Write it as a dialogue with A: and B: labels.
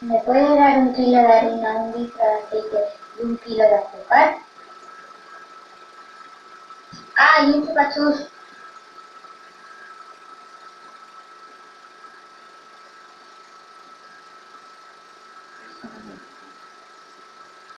A: ¿Me puede dar un kilo de harina, un litro de aceite y un kilo de azúcar? Ah, y un chupachus.